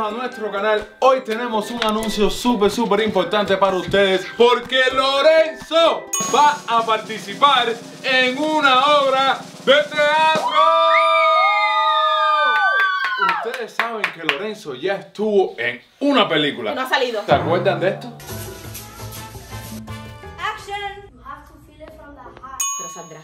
a nuestro canal. Hoy tenemos un anuncio súper, súper importante para ustedes porque Lorenzo va a participar en una obra de teatro. Ustedes saben que Lorenzo ya estuvo en una película. No ha salido. ¿Se acuerdan de esto? Action! You have to feel it from the heart. Pero saldrá.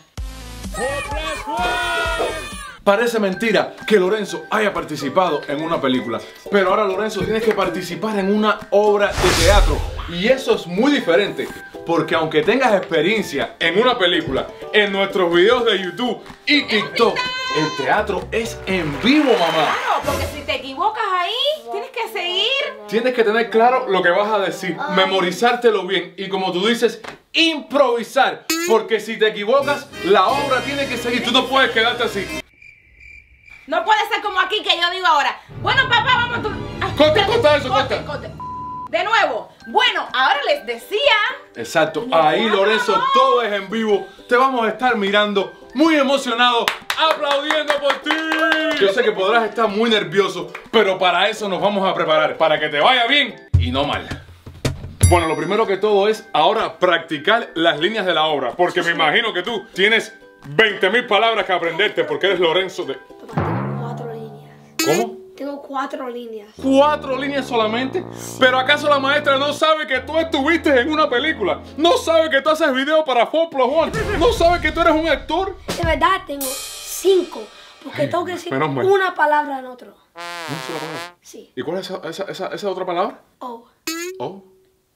Parece mentira que Lorenzo haya participado en una película, pero ahora Lorenzo tiene que participar en una obra de teatro y eso es muy diferente, porque aunque tengas experiencia en una película, en nuestros videos de YouTube y TikTok, el teatro es en vivo, mamá. Claro, porque si te equivocas ahí, tienes que seguir. Tienes que tener claro lo que vas a decir, memorizártelo bien y como tú dices, improvisar, porque si te equivocas, la obra tiene que seguir, tú no puedes quedarte así. No puede ser como aquí que yo digo ahora. Bueno, papá, vamos tú. Ay, Corta, espérate, corta eso, corta. corte. De nuevo. Bueno, ahora les decía. Exacto, ahí Lorenzo, todo es en vivo. Te vamos a estar mirando muy emocionado, aplaudiendo por ti. Yo sé que podrás estar muy nervioso, pero para eso nos vamos a preparar, para que te vaya bien y no mal. Bueno, lo primero que todo es ahora practicar las líneas de la obra, porque me imagino que tú tienes 20.000 palabras que aprenderte porque eres Lorenzo de... ¿Cómo? Tengo cuatro líneas. Cuatro líneas solamente. Pero acaso la maestra no sabe que tú estuviste en una película. No sabe que tú haces video para 4 Plus One. No sabe que tú eres un actor. De verdad tengo cinco. Porque tengo que decir una palabra en otro. Una sola palabra. Sí. ¿Y cuál es esa, esa- esa- esa otra palabra? Oh. Oh,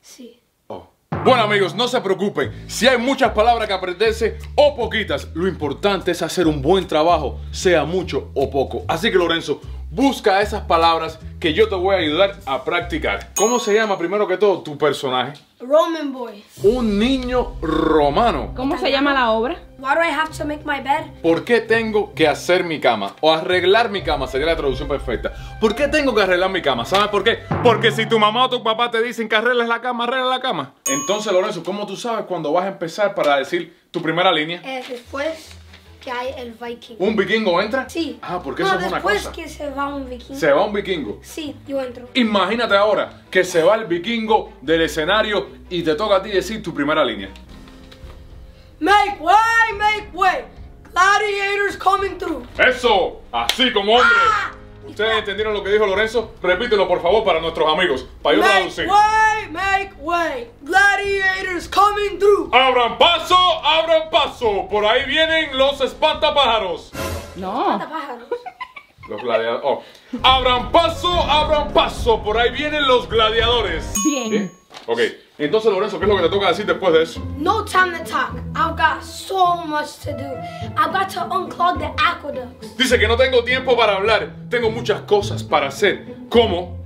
Sí. oh. Bueno amigos, no se preocupen. Si hay muchas palabras que aprenderse o poquitas, lo importante es hacer un buen trabajo, sea mucho o poco. Así que Lorenzo, busca esas palabras que yo te voy a ayudar a practicar. ¿Cómo se llama primero que todo tu personaje? Roman boy. Un niño romano. ¿Cómo se llama la obra? Why do I have to make my bed? ¿Por qué tengo que hacer mi cama? O arreglar mi cama sería la traducción perfecta. ¿Por qué tengo que arreglar mi cama? ¿Sabes por qué? Porque si tu mamá o tu papá te dicen que arregles la cama, arregla la cama. Entonces, Lorenzo, ¿cómo tú sabes cuando vas a empezar para decir tu primera línea? Eh, después que hay el viking. ¿Un vikingo entra? Sí. Ah, porque no, eso es una después cosa. que se va un viking. Se va un vikingo. Sí, yo entro. Imagínate ahora que se va el vikingo del escenario y te toca a ti decir tu primera línea. Make way, make way. Gladiators coming through. ¡Eso! Así como hombre. Ah. ¿Ustedes entendieron lo que dijo Lorenzo? Repítelo por favor para nuestros amigos, para yo Make traducir. way, make way. Gladiators coming through. ¡Abran paso! ¡Abran paso! Por ahí vienen los espantapájaros. No. Los gladiadores. Oh. ¡Abran paso! ¡Abran paso! Por ahí vienen los gladiadores. Bien. ¿Bien? Ok. Entonces, Lorenzo, ¿qué es lo que te toca decir después de eso? No time to talk. I've got so much to do. I've got to unclog the aqueducts. Dice que no tengo tiempo para hablar. Tengo muchas cosas para hacer. Como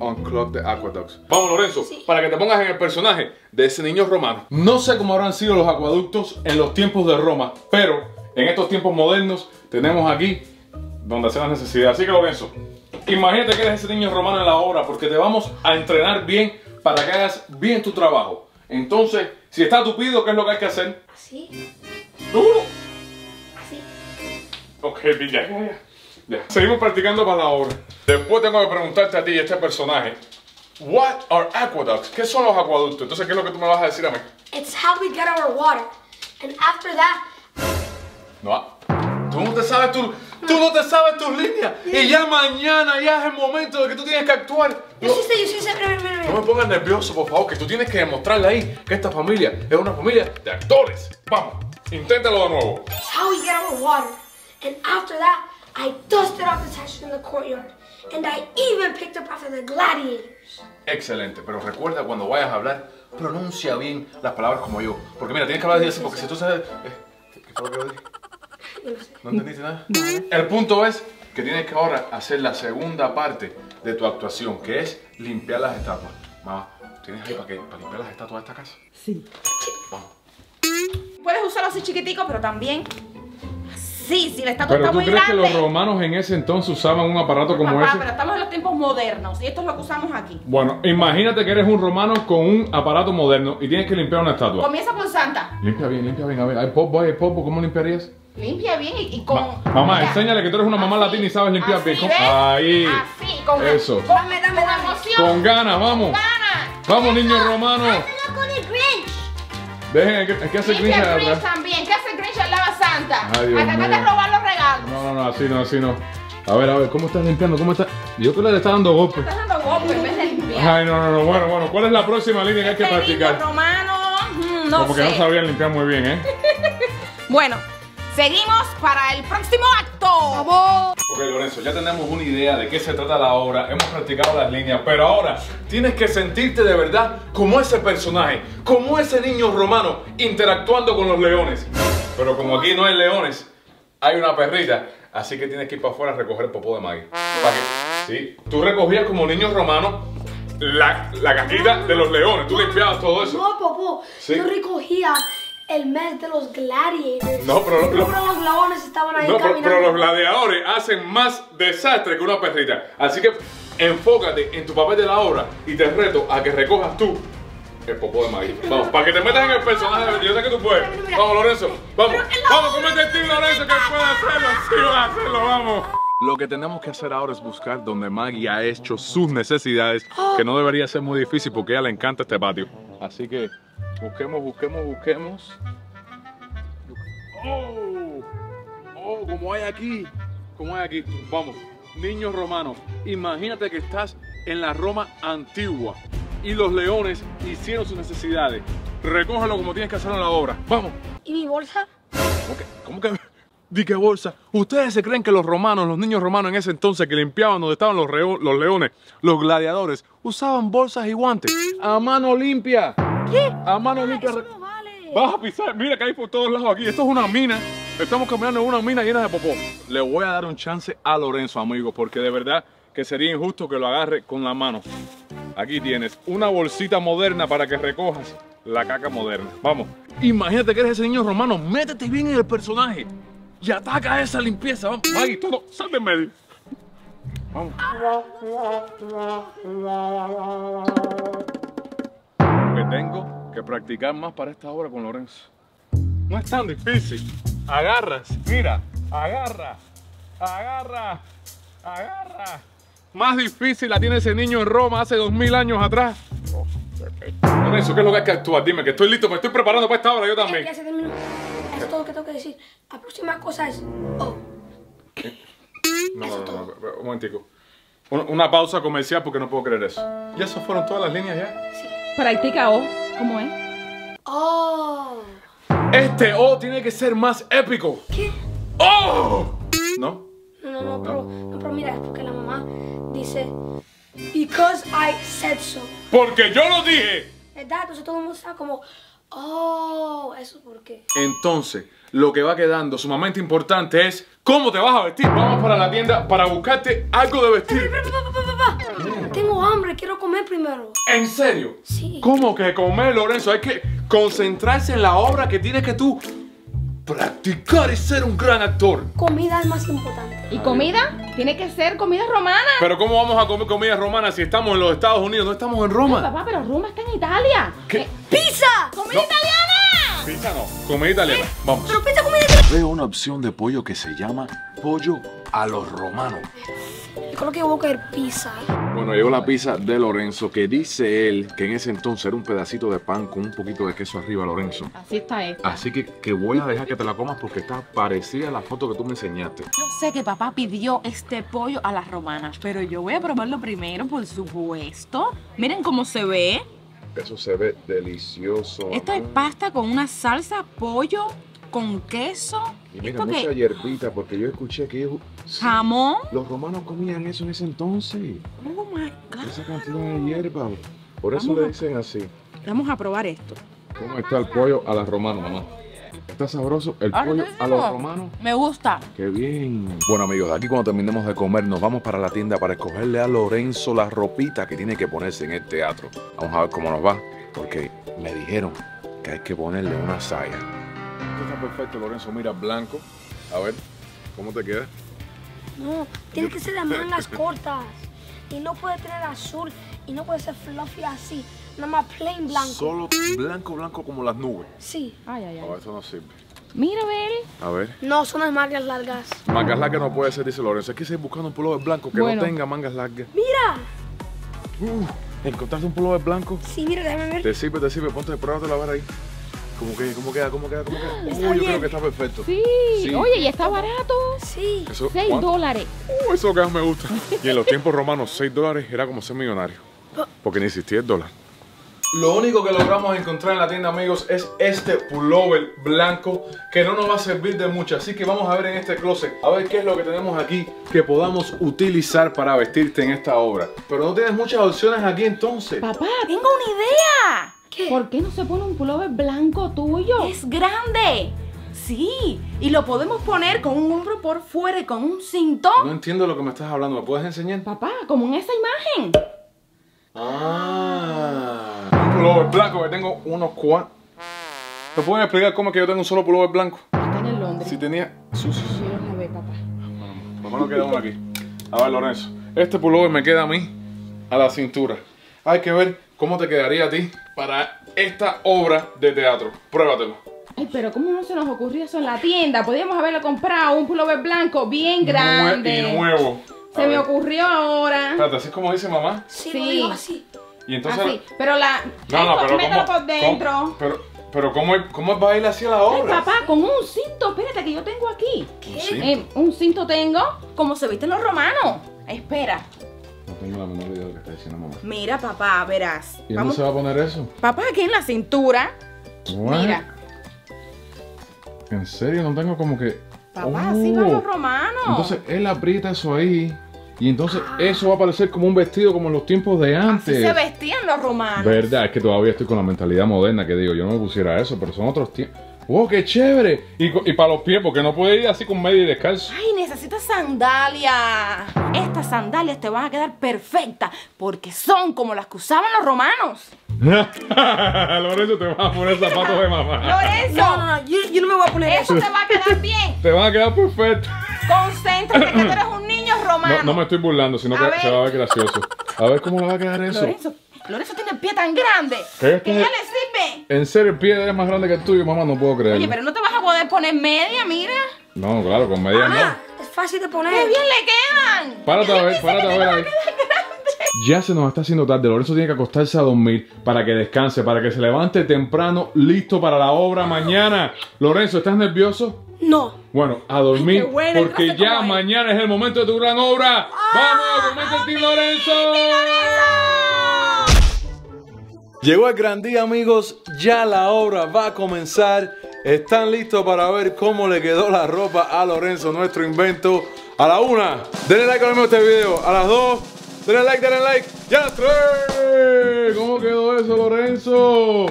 Unclog the Aqueducts. Vamos, Lorenzo, Sí. para que te pongas en el personaje de ese niño romano. No sé cómo habrán sido los acueductos en los tiempos de Roma, pero en estos tiempos modernos tenemos aquí donde hacer la necesidad. Así que, Lorenzo, imagínate que eres ese niño romano en la obra, porque te vamos a entrenar bien para que hagas bien tu trabajo. Entonces, si está tupido, ¿qué es lo que hay que hacer? Así, ¡Duro! así. Ok, bien, ya, ya, ya. Seguimos practicando para la obra. Después tengo que preguntarte a ti y a este personaje. What are aqueducts? ¿Qué son los acueductos? Entonces, ¿qué es lo que tú me vas a decir a mí? It's how we get our water. And after that, No. Tú no te sabes tu, tú no te sabes tus líneas. Y ya mañana ya es el momento de que tú tienes que actuar. yo No, sí sé, yo sí sé. No me pongas nervioso, por favor, que tú tienes que demostrarle ahí que esta familia es una familia de actores. Vamos, inténtalo de nuevo. It's how we get our water. And after that, I dusted off the in the courtyard. And I even picked up after the gladiators. Excelente, pero recuerda cuando vayas a hablar, pronuncia bien las palabras como yo. Porque mira, tienes que hablar así, porque si tú sabes... eh, ¿Qué qué fue lo que yo dije? No sé. ¿No entendiste nada? El punto es que tienes que ahora hacer la segunda parte de tu actuación, que es limpiar las estatuas. Mamá, ¿tienes ahí para, qué? para limpiar las estatuas de esta casa? Sí. Vamos. Puedes usarlo así chiquitico, pero también. Sí, si la estatua Pero está tú muy crees que grande. los romanos en ese entonces usaban un aparato como Papá, ese? pero estamos en los tiempos modernos y esto es lo que usamos aquí. Bueno, imagínate que eres un romano con un aparato moderno y tienes que limpiar una estatua. Comienza por Santa. Limpia bien, limpia bien. A ver, hay polvo, hay polvo, ¿cómo limpiarías? Limpia bien y, y con. Ma- mamá, Mira, enséñale que tú eres una mamá así, latina y sabes limpiar así, bien. Ahí. Así, con, Eso. con, Dame, dame, con dame. emoción. Con ganas, vamos. ganas. Vamos, niños romanos. Con el Grinch. Dejen, ¿qué, qué hace Grinch que Grinch también. ¿Qué hace Grinch al lado de Santa? Ay, Dios Acá de robar los regalos. No, no, no, así no, así no. A ver, a ver, ¿cómo estás limpiando? ¿Cómo está? Yo creo que le está dando golpe. Estás dando golpe en vez de limpiar. Ay, no, no, no. Bueno, bueno, ¿cuál es la próxima línea que hay que Este practicar? romano, mm, no Como que sé. no sabían limpiar muy bien, ¿eh? Bueno, seguimos para el próximo acto. Ok, Lorenzo, ya tenemos una idea de qué se trata la obra, hemos practicado las líneas, pero ahora tienes que sentirte de verdad como ese personaje, como ese niño romano interactuando con los leones. Pero como aquí no hay leones, hay una perrita, así que tienes que ir para afuera a recoger el popó de Maggie. Para que, sí, tú recogías como niño romano la, la caquita de los leones, tú limpiabas todo eso. No, Popo. Sí. Yo recogía el mes de los gladiators. No, pero los leones estaban ahí No, pero, caminando. pero los gladiadores hacen más desastre que una perrita. Así que enfócate en tu papel de la obra y te reto a que recojas tú el popó de Maggie. Vamos, para que te metas en el personaje. Yo sé que tú puedes. Vamos, Lorenzo. Vamos. Pero Vamos, comete el team, Lorenzo, que puede hacerlo. Sí, va a hacerlo, vamos. Lo que tenemos que hacer ahora es buscar donde Maggie ha hecho sus necesidades, que no debería ser muy difícil porque a ella le encanta este patio. Así que busquemos, busquemos, busquemos. ¡Oh! ¡Oh! Como hay aquí, como hay aquí. Vamos, niños romanos, imagínate que estás en la Roma antigua y los leones hicieron sus necesidades. Recógelo como tienes que hacerlo en la obra. Vamos. ¿Y mi bolsa? ¿Cómo que? ¿Cómo que? Di que bolsa. ¿Ustedes se creen que los romanos, los niños romanos en ese entonces que limpiaban donde estaban los, los leones, los gladiadores, usaban bolsas y guantes? A mano limpia. ¿Qué? A mano limpia. Eso no vale. Vas a pisar, mira que hay por todos lados aquí. Esto es una mina. Estamos caminando en una mina llena de popó. Le voy a dar un chance a Lorenzo, amigo, porque de verdad que sería injusto que lo agarre con la mano. Aquí tienes una bolsita moderna para que recojas la caca moderna. Vamos, imagínate que eres ese niño romano. Métete bien en el personaje y ataca esa limpieza. Vamos, Maggie, todo, sal de en medio. Vamos. Tengo que practicar más para esta obra con Lorenzo. No es tan difícil. Agarras, mira, agarra, agarra, agarra. Más difícil la tiene ese niño en Roma hace dos mil años atrás. Lorenzo, ¿qué es lo que hay que actuar? Dime que estoy listo, me estoy preparando para esta obra yo también. Ya se terminó. Eso es todo lo que tengo que decir. La próxima cosa es. Oh, No, no, no, no, un momentico. Un- Una pausa comercial porque no puedo creer eso. ¿Ya eso fueron todas las líneas ya? Practica O. ¿Cómo es? oh. Este O tiene que ser más épico. ¿Qué? ¡Oh! ¿No? No, no, no, pero, no, pero mira, es porque la mamá dice. Because I said so. Porque yo lo dije. ¿Verdad? Entonces todo el mundo está como. Oh, eso por qué. Entonces, lo que va quedando sumamente importante es cómo te vas a vestir. Vamos para la tienda para buscarte algo de vestir. Pa, pa, pa, pa, pa. Tengo hambre, quiero comer primero. ¿En serio? Sí. ¿Cómo que comer, Lorenzo? Hay que concentrarse en la obra que tienes que tú practicar y ser un gran actor. Comida es más importante. ¿Y comida? Tiene que ser comida romana. Pero ¿cómo vamos a comer comida romana si estamos en los Estados Unidos? No estamos en Roma. Papá, pero Roma está en Italia. ¿Qué? Eh, ¡Pizza! ¡Comida No. italiana! Pizza no, comida italiana. Vamos. Pero pizza comida italiana. Veo una opción de pollo que se llama pollo a los romanos. Yo creo que yo voy a coger pizza. Bueno, llegó la pizza de Lorenzo, que dice él que en ese entonces era un pedacito de pan con un poquito de queso arriba, Lorenzo. Así está esta. Así que, que voy a dejar que te la comas porque está parecida a la foto que tú me enseñaste. Yo sé que papá pidió este pollo a las romanas, pero yo voy a probarlo primero, por supuesto. Miren cómo se ve. Eso se ve delicioso. Esto es pasta con una salsa, pollo con queso. Y mira, mucha hierbita, porque yo escuché que ellos- sí, jamón. los romanos comían eso en ese entonces. Oh my Esa god. cantidad de hierba. Por eso Vamos le a- dicen así. Vamos a probar esto. ¿Cómo está el pollo a la romana, mamá? ¿Está sabroso el pollo a los romanos? Me gusta. ¡Qué bien! Bueno, amigos, aquí cuando terminemos de comer, nos vamos para la tienda para escogerle a Lorenzo la ropita que tiene que ponerse en el teatro. Vamos a ver cómo nos va, porque me dijeron que hay que ponerle una saya. Esto está perfecto, Lorenzo. Mira, blanco. A ver, ¿cómo te queda? No, tiene que ser de mangas cortas. Y no puede tener azul. Y no puede ser fluffy así. Nada más plain blanco. Solo blanco, blanco como las nubes. Sí. Ay, ay, ay. No, eso no sirve. Mira, Bel. A ver. No, son las mangas largas. Mangas largas no puede ser, dice Lorenzo. Hay que seguir buscando un pullover blanco que Bueno. no tenga mangas largas. Mira. Uh, ¿Encontraste un pullover blanco? Sí, mira, déjame ver. Te sirve, te sirve. Ponte, pruébatelo a ver ahí. ¿Cómo, que, ¿Cómo queda? ¿Cómo queda? ¿Cómo queda? Uh, yo bien. creo que está perfecto. Sí. Sí. Oye, y está barato. Sí. Eso, 6 ¿cuánto? dólares. Uh, eso que más me gusta. Y en los tiempos romanos, 6 dólares era como ser millonario. Porque ni existía el dólar. Lo único que logramos encontrar en la tienda, amigos, es este pullover blanco que no nos va a servir de mucho. Así que vamos a ver en este closet, a ver qué es lo que tenemos aquí que podamos utilizar para vestirte en esta obra. Pero no tienes muchas opciones aquí entonces. Papá, Tengo una idea. ¿Qué? ¿por qué no se pone un pullover blanco tuyo? Es grande. Sí. Y lo podemos poner con un hombro por fuera y con un cinto. No entiendo lo que me estás hablando. ¿Me puedes enseñar? Papá, como en esa imagen. Ah. Un pullover blanco que tengo unos cuantos. ¿Me pueden explicar cómo es que yo tengo un solo pullover blanco? Está en el Londres. Si tenía sucios. Los lavé, papá. Por lo menos queda uno aquí. A ver, Lorenzo. Este pullover me queda a mí a la cintura. Hay que ver cómo te quedaría a ti para esta obra de teatro. Pruébatelo. Ay, pero ¿cómo no se nos ocurrió eso en la tienda? Podíamos haberlo comprado, un pullover blanco bien grande. Nue- y nuevo. A Se me ver. ocurrió ahora. Espérate, así es como dice mamá. Sí, Sí. lo digo así. Y entonces. Así, pero la... No, no, pero mételo ¿cómo? por dentro. cómo- pero, pero ¿cómo, ¿cómo va a ir hacia la Ay, obra? papá, con un cinto, espérate que yo tengo aquí. Eh, un cinto tengo. Como se visten los romanos. Espera. No tengo la menor idea de lo que está diciendo mamá. Mira, papá, verás. ¿Y dónde Vamos. se va a poner eso? Papá, aquí en la cintura. What? Mira. En serio, no tengo como que. Papá, así van Oh. los romanos. Entonces él aprieta eso ahí. Y entonces eso va a parecer como un vestido como en los tiempos de Así antes. se vestían los romanos. Verdad, es que todavía estoy con la mentalidad moderna que digo, yo no me pusiera eso, pero son otros tiempos. ¡Wow, qué chévere! Y, para los pies, porque no puede ir así con medio y descalzo. Ay, necesitas sandalias. Estas sandalias te van a quedar perfectas porque son como las que usaban los romanos. Lorenzo, te vas a poner zapatos de mamá. Lorenzo, No, no, no, yo, yo no me voy a poner eso eso. te va a quedar bien. Te van a quedar perfectos. Concéntrate que tú eres un niño romano. No, no me estoy burlando, sino A que ver. se va a ver gracioso. A ver cómo le va a quedar eso. Lorenzo, Lorenzo tiene el pie tan grande Este- que ya le sirve. En serio, el pie es más grande que el tuyo, mamá, no puedo creerlo. Oye, pero no te vas a poder poner media, mira. No, claro, con media Ah, no. es fácil de ¡Qué poner. bien le quedan! Párate a ver, párate a ver ahí. Ya se nos está haciendo tarde. Lorenzo tiene que acostarse a dormir para que descanse, para que se levante temprano, listo para la obra mañana. Lorenzo, ¿estás nervioso? No. Bueno, a dormir, Ay, qué porque ya mañana es el momento de tu gran obra. ¡Vamos, comente el Team Lorenzo! Llegó el gran día, amigos. Ya la obra va a comenzar. ¿Están listos para ver cómo le quedó la ropa a Lorenzo, nuestro invento? A la una, denle like ahora mismo este video. A las dos, denle like, denle like. Y a las tres. ¿Cómo quedó eso, Lorenzo?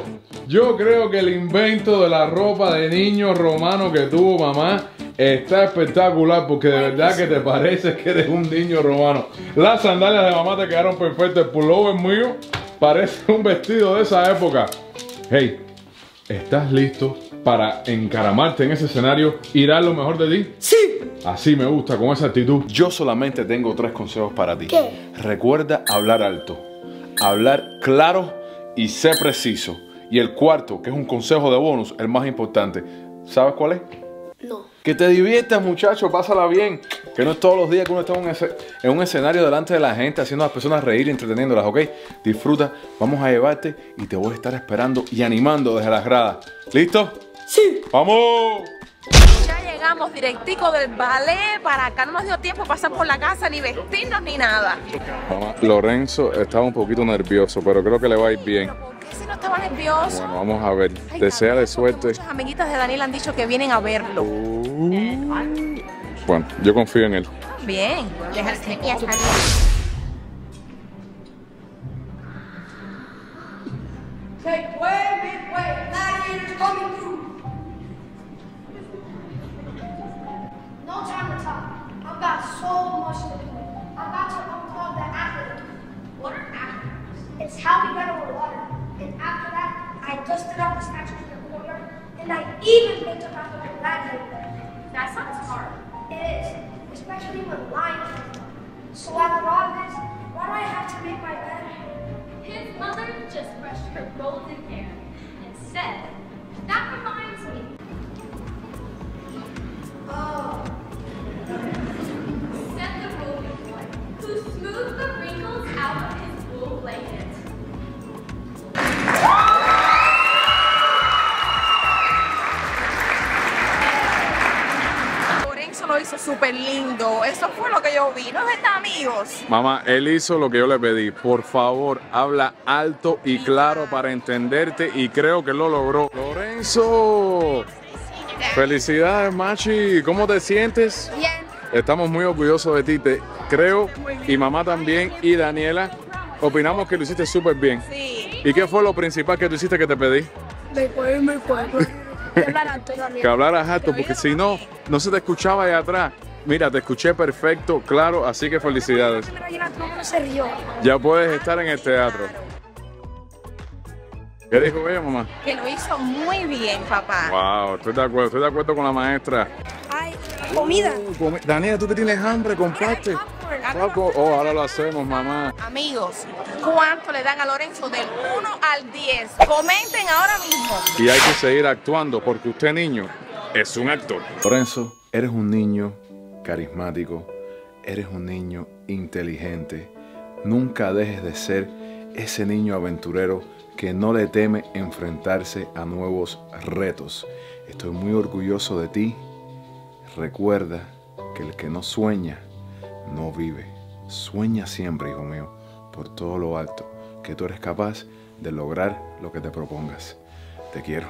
Yo creo que el invento de la ropa de niño romano que tuvo mamá está espectacular porque de verdad que te parece que eres un niño romano. Las sandalias de mamá te quedaron perfectas. El pullover mío parece un vestido de esa época. Hey, ¿estás listo para encaramarte en ese escenario y dar lo mejor de ti? Sí. Así me gusta, con esa actitud. Yo solamente tengo tres consejos para ti. ¿Qué? Recuerda hablar alto, hablar claro y ser preciso. Y el cuarto, que es un consejo de bonus, el más importante. ¿Sabes cuál es? No. Que te diviertas, muchacho, pásala bien. Que no es todos los días que uno está en un, esce- en un escenario delante de la gente, haciendo a las personas reír y entreteniéndolas, ¿ok? Disfruta, vamos a llevarte y te voy a estar esperando y animando desde las gradas. ¿Listo? Sí. ¡Vamos! Ya llegamos directico del ballet para acá. No nos dio tiempo a pasar por la casa, ni vestirnos, ni nada. Lorenzo estaba un poquito nervioso, pero creo que le va a ir bien. ¿Pero por qué si no estaba nervioso? Bueno, vamos a ver. Ay, Deseale también, suerte. Muchas amiguitas de Daniel han dicho que vienen a verlo. Bueno, yo confío en él. Bien, dejarse aquí hasta Take way, big way. Gladiators coming through. No time to talk. I've got so much to do. I've got to unplug the athlete. What are athletes? It's how we get over water. In courtyard, and I even picked up after the gladiator. That sounds hard. It is, especially when lions. So after all this, why do I have to make my bed? His mother just brushed her golden hair and said, súper lindo. Eso fue lo que yo vi. ¿No es amigos? Mamá, él hizo lo que yo le pedí. Por favor, habla alto y claro para entenderte y creo que lo logró. Lorenzo, felicidades, Machi. ¿Cómo te sientes? Bien. Estamos muy orgullosos de ti, te creo, y mamá también, y Daniela. Opinamos que lo hiciste súper bien. Sí. ¿Y qué fue lo principal que tú hiciste que te pedí? Me puedo, me alto. Que hablaras alto, porque si no, no se te escuchaba ahí atrás. Mira, te escuché perfecto, claro, así que felicidades. Ya puedes estar en el teatro. ¿Qué dijo ella, mamá? Que lo hizo muy bien, papá. Wow, estoy de acuerdo, estoy de acuerdo con la maestra. Ay, comida. Uh, comi- Daniela, tú que tienes hambre, comparte. Oh, ahora lo hacemos, mamá. Amigos, ¿cuánto le dan a Lorenzo del 1 al 10? Comenten ahora mismo. Y hay que seguir actuando porque usted, niño, es un actor. Lorenzo, eres un niño carismático, eres un niño inteligente. Nunca dejes de ser ese niño aventurero que no le teme enfrentarse a nuevos retos. Estoy muy orgulloso de ti. Recuerda que el que no sueña, no vive. Sueña siempre, hijo mío, por todo lo alto, que tú eres capaz de lograr lo que te propongas. Te quiero.